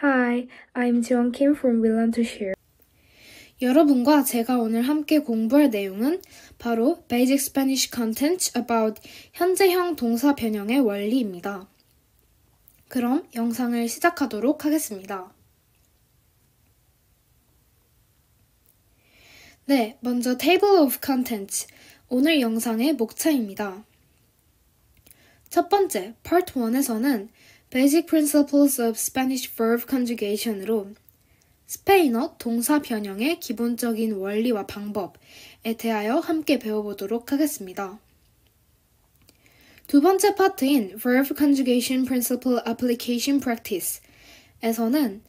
Hi, I'm Jiwon Kim from Willan to Share. 여러분과 제가 오늘 함께 공부할 내용은 바로 Basic Spanish Content about 현재형 동사 변형의 원리입니다. 그럼 영상을 시작하도록 하겠습니다. 네, 먼저 Table of Contents. 오늘 영상의 목차입니다. 첫 번째, Part 1에서는 Basic Principles of Spanish Verb Conjugation으로 스페인어 동사 변형의 기본적인 원리와 방법에 대하여 함께 배워보도록 하겠습니다. 두 번째 파트인 Verb Conjugation Principle Application Practice 에서는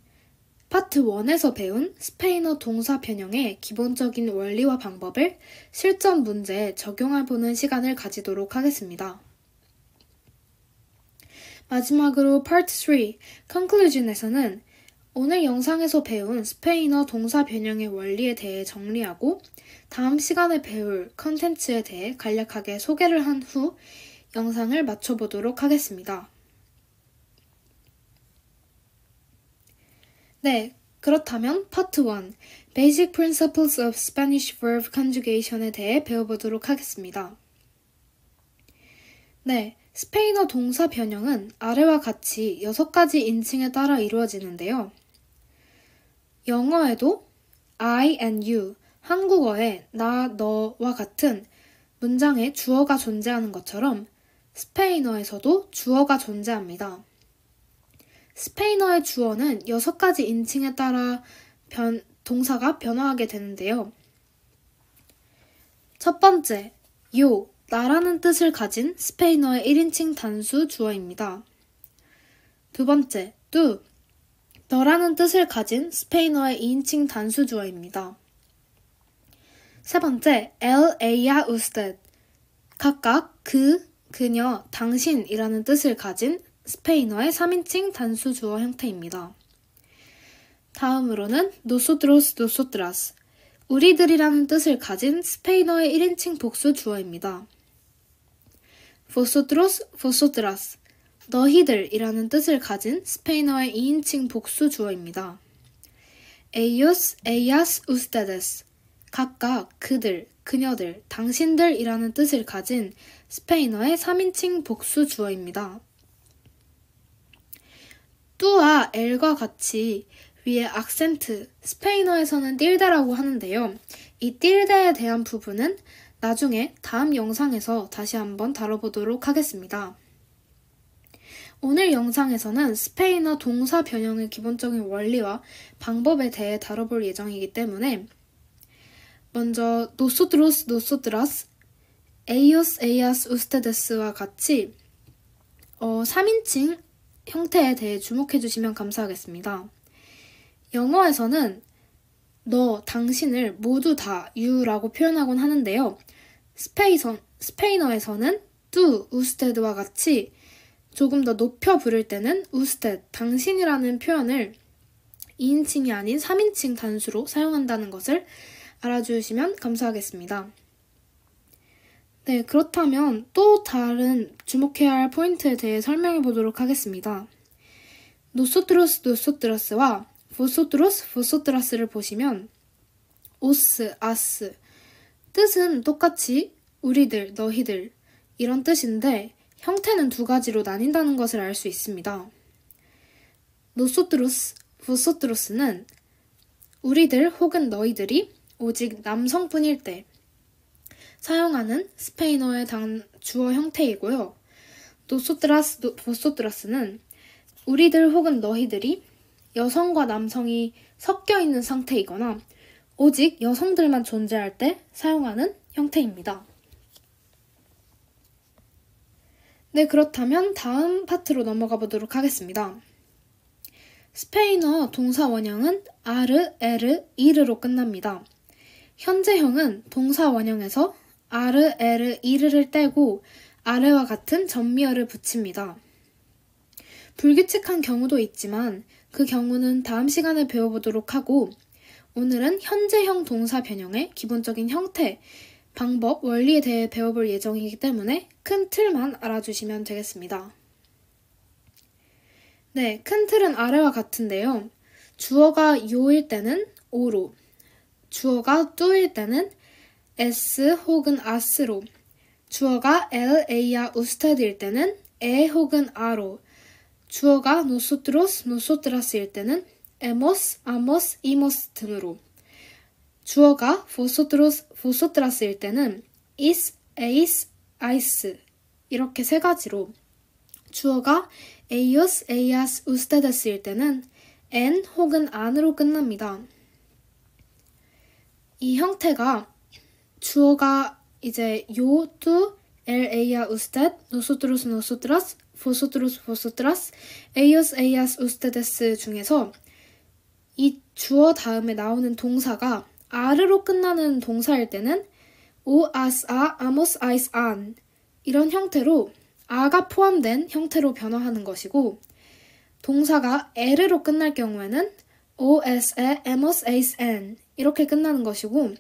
파트 1에서 배운 스페인어 동사 변형의 기본적인 원리와 방법을 실전 문제에 적용해보는 시간을 가지도록 하겠습니다. 마지막으로 파트 3, Conclusion에서는 오늘 영상에서 배운 스페인어 동사 변형의 원리에 대해 정리하고 다음 시간에 배울 컨텐츠에 대해 간략하게 소개를 한 후 영상을 마쳐보도록 하겠습니다. 네, 그렇다면 파트 1 Basic Principles of Spanish Verb Conjugation에 대해 배워보도록 하겠습니다. 네, 스페인어 동사 변형은 아래와 같이 6가지 인칭에 따라 이루어지는데요. 영어에도 I and you, 한국어에 나, 너와 같은 문장에 주어가 존재하는 것처럼 스페인어에서도 주어가 존재합니다. 스페인어의 주어는 6가지 인칭에 따라 변, 동사가 변화하게 되는데요. 첫 번째, 요, 나라는 뜻을 가진 스페인어의 1인칭 단수 주어입니다. 두 번째, 뚜, 너라는 뜻을 가진 스페인어의 2인칭 단수 주어입니다. 세 번째, el, ella, usted. 각각 그, 그녀, 당신이라는 뜻을 가진 스페인어의 3인칭 단수 주어 형태입니다. 다음으로는 nosotros, nosotras. 우리들이라는 뜻을 가진 스페인어의 1인칭 복수 주어입니다. Vosotros, vosotras. 너희들이라는 뜻을 가진 스페인어의 2인칭 복수 주어입니다. ellos, ellas, ustedes. 각각 그들, 그녀들, 당신들이라는 뜻을 가진 스페인어의 3인칭 복수 주어입니다. 뚜와 엘과 같이 위에 악센트, 스페인어에서는 띨데라고 하는데요. 이 띨데에 대한 부분은 나중에 다음 영상에서 다시 한번 다뤄보도록 하겠습니다. 오늘 영상에서는 스페인어 동사 변형의 기본적인 원리와 방법에 대해 다뤄볼 예정이기 때문에 먼저 nosotros, nosotras, ellos, ellas, ustedes와 같이 어, 3인칭 형태에 대해 주목해 주시면 감사하겠습니다. 영어에서는 너, 당신을 모두 다 you라고 표현하곤 하는데요. 스페이서, 스페인어에서는 tú, usted와 같이 조금 더 높여 부를 때는 usted, 당신이라는 표현을 2인칭이 아닌 3인칭 단수로 사용한다는 것을 알아주시면 감사하겠습니다. 네, 그렇다면 또 다른 주목해야 할 포인트에 대해 설명해 보도록 하겠습니다. nosotros nosotras와 vosotros vosotras를 보시면 os, as 뜻은 똑같이 우리들, 너희들 이런 뜻인데 형태는 두 가지로 나뉜다는 것을 알 수 있습니다. nosotros, vosotros는 우리들 혹은 너희들이 오직 남성뿐일 때 사용하는 스페인어의 단 주어 형태이고요. nosotras, vosotras는 우리들 혹은 너희들이 여성과 남성이 섞여 있는 상태이거나 오직 여성들만 존재할 때 사용하는 형태입니다. 네, 그렇다면 다음 파트로 넘어가 보도록 하겠습니다. 스페인어 동사 원형은 아르, 에르, 이르로 끝납니다. 현재형은 동사 원형에서 아르, 에르, 이르를 떼고 아래와 같은 전미어를 붙입니다. 불규칙한 경우도 있지만 그 경우는 다음 시간에 배워보도록 하고 오늘은 현재형 동사 변형의 기본적인 형태, 방법, 원리에 대해 배워볼 예정이기 때문에 큰 틀만 알아주시면 되겠습니다. 네, 큰 틀은 아래와 같은데요. 주어가 요일 때는 오로, 주어가 뚜일 때는 s 혹은 아스로, 주어가 el, ella, usted일 때는 e 혹은 a로, 주어가 nosotros, nosotras,일 때는 hemos, amos, imos 등으로, 주어가 vosotros, vosotras일 때는 is, eis, ais 이렇게 세 가지로, 주어가 ellos, ellas, ustedes일 때는 n 혹은 an으로 끝납니다. 이 형태가 주어가 이제 yo, tú, él, ella, usted, nosotros, nosotras, vosotros, vosotras, ellos, ellas, ustedes 중에서 이 주어 다음에 나오는 동사가 아르로 끝나는 동사일 때는 o, as, a, amos, ais, an 이런 형태로 아가 포함된 형태로 변화하는 것이고 동사가 에르로 끝날 경우에는 o, s, e, amos, ais, n 이렇게 끝나는 것이고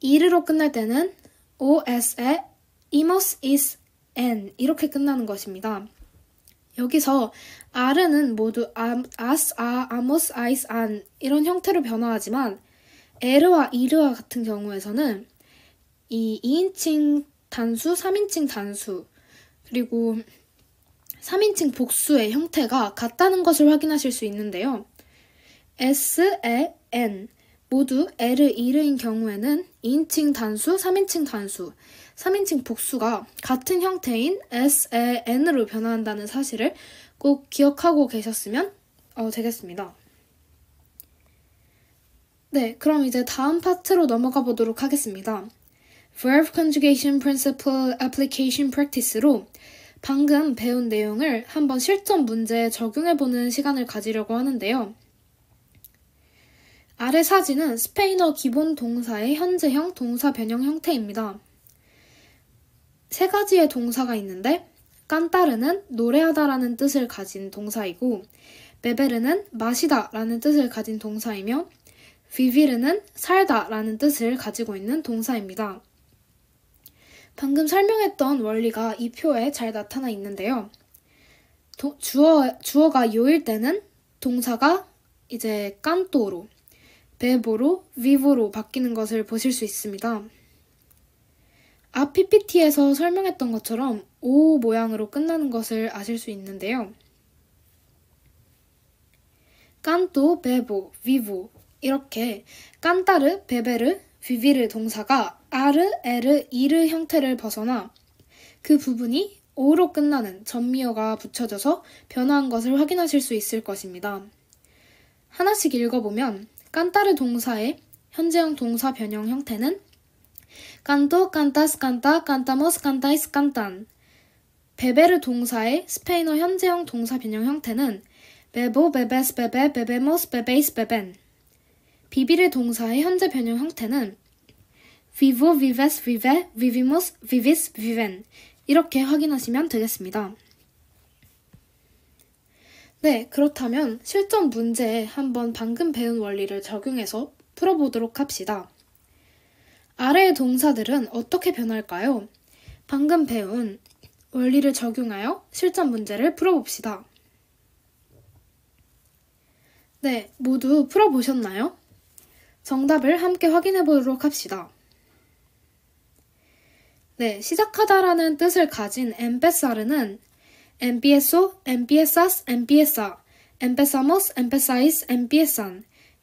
이르로 끝날 때는 o, s, e, imos, is, n 이렇게 끝나는 것입니다. 여기서 a르는 모두 as, a, amos, ais, an 이런 형태로 변화하지만 에르와 이르와 같은 경우에서는 이 2인칭 단수, 3인칭 단수 그리고 3인칭 복수의 형태가 같다는 것을 확인하실 수 있는데요. S, E, N 모두 에르, 이르인 경우에는 2인칭 단수, 3인칭 단수, 3인칭 복수가 같은 형태인 S, E, N으로 변화한다는 사실을 꼭 기억하고 계셨으면 어, 되겠습니다. 네, 그럼 이제 다음 파트로 넘어가 보도록 하겠습니다. Verb Conjugation Principle Application Practice로 방금 배운 내용을 한번 실전 문제에 적용해 보는 시간을 가지려고 하는데요. 아래 사진은 스페인어 기본 동사의 현재형 동사 변형 형태입니다. 세 가지의 동사가 있는데 깐따르는 노래하다라는 뜻을 가진 동사이고 베베르는 마시다라는 뜻을 가진 동사이며 비비르는 살다라는 뜻을 가지고 있는 동사입니다. 방금 설명했던 원리가 이 표에 잘 나타나 있는데요. 도, 주어, 주어가 요일 때는 동사가 이제 깐또로, 베보로, 비보로 바뀌는 것을 보실 수 있습니다. 앞 PPT에서 설명했던 것처럼 오 모양으로 끝나는 것을 아실 수 있는데요. 깐또, 베보, 비보 이렇게 깐따르, 베베르, 비비르 동사가 아르, 에르, 이르 형태를 벗어나 그 부분이 오로 끝나는 전미어가 붙여져서 변화한 것을 확인하실 수 있을 것입니다. 하나씩 읽어보면 깐따르 동사의 현재형 동사 변형 형태는 canto, cantas, canta, cantamos, cantáis, cantan beber 동사의 스페인어 현재형 동사 변형 형태는 bebo, bebes, bebe, bebemos, bebéis, beben vivir 동사의 현재 변형 형태는 vivo, vives, vive, vivimos, vivís, viven 이렇게 확인하시면 되겠습니다. 네, 그렇다면 실전 문제에 한번 방금 배운 원리를 적용해서 풀어보도록 합시다. 아래의 동사들은 어떻게 변할까요? 방금 배운 원리를 적용하여 실전 문제를 풀어봅시다. 네, 모두 풀어보셨나요? 정답을 함께 확인해 보도록 합시다. 네, 시작하다라는 뜻을 가진 empezar는 empiezo, empiezas, empieza, empezamos,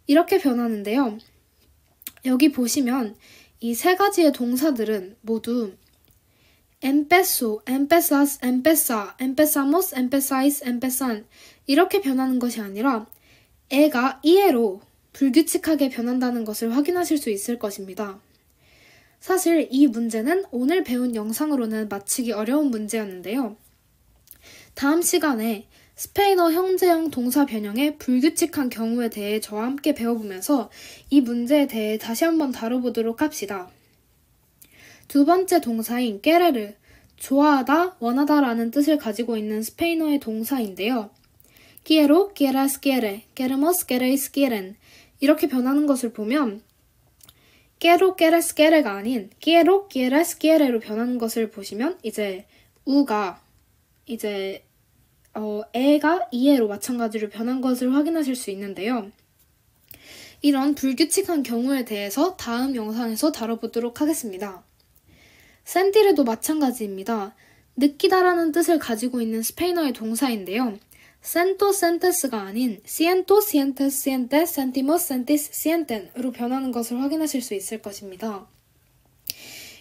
이렇게 변하는데요. 여기 보시면 이 세 가지의 동사들은 모두 empezó, empezas, empezá, empezamos, empezáis, empezan 이렇게 변하는 것이 아니라 애가 이해로 불규칙하게 변한다는 것을 확인하실 수 있을 것입니다. 사실 이 문제는 오늘 배운 영상으로는 맞히기 어려운 문제였는데요. 다음 시간에 스페인어 형제형 동사 변형의 불규칙한 경우에 대해 저와 함께 배워보면서 이 문제에 대해 다시 한번 다뤄보도록 합시다. 두 번째 동사인 깨레르, 좋아하다, 원하다라는 뜻을 가지고 있는 스페인어의 동사인데요. quiero, quieras, quiere, queremos, queréis, quieren 이렇게 변하는 것을 보면 깨로 깨레스 깨레가 아닌 깨로 깨레스 깨레로 변하는 것을 보시면 이제 u가 이제 어, e가 ie로 마찬가지로 변한 것을 확인하실 수 있는데요. 이런 불규칙한 경우에 대해서 다음 영상에서 다뤄보도록 하겠습니다. sentir도 마찬가지입니다. 느끼다라는 뜻을 가지고 있는 스페인어의 동사인데요. sento sentes가 아닌 siento sientes siente sentimos sentís sienten으로 변하는 것을 확인하실 수 있을 것입니다.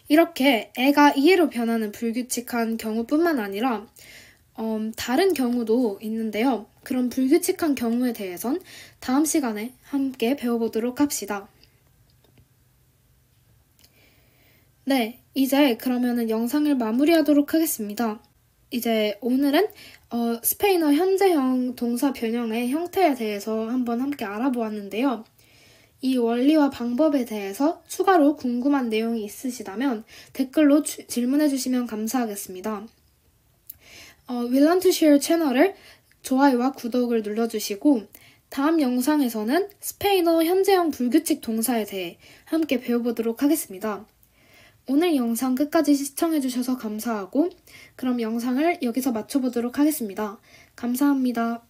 이렇게 애가 이해로 변하는 불규칙한 경우뿐만 아니라 음, 다른 경우도 있는데요. 그런 불규칙한 경우에 대해선 다음 시간에 함께 배워보도록 합시다. 네, 이제 그러면은 영상을 마무리하도록 하겠습니다. 이제 오늘은 어, 스페인어 현재형 동사 변형의 형태에 대해서 한번 함께 알아보았는데요. 이 원리와 방법에 대해서 추가로 궁금한 내용이 있으시다면 댓글로 주, 질문해 주시면 감사하겠습니다. 어, 윌런 투시어 채널을 좋아요와 구독을 눌러주시고 다음 영상에서는 스페인어 현재형 불규칙 동사에 대해 함께 배워보도록 하겠습니다. 오늘 영상 끝까지 시청해주셔서 감사하고 그럼 영상을 여기서 마쳐보도록 하겠습니다. 감사합니다.